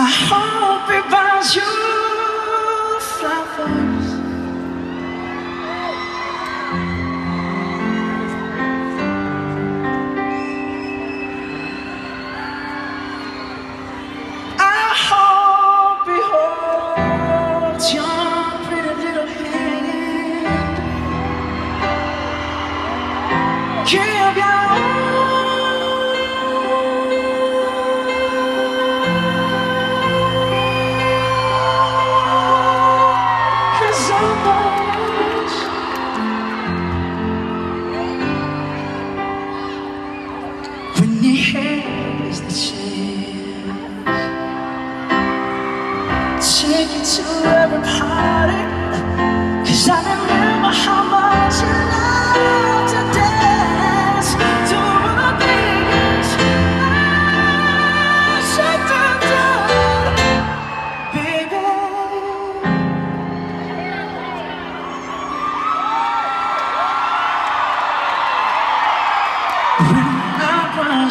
hope it buys you flowers. I hope holds your pretty little hand. Give Take you to every party Cause I remember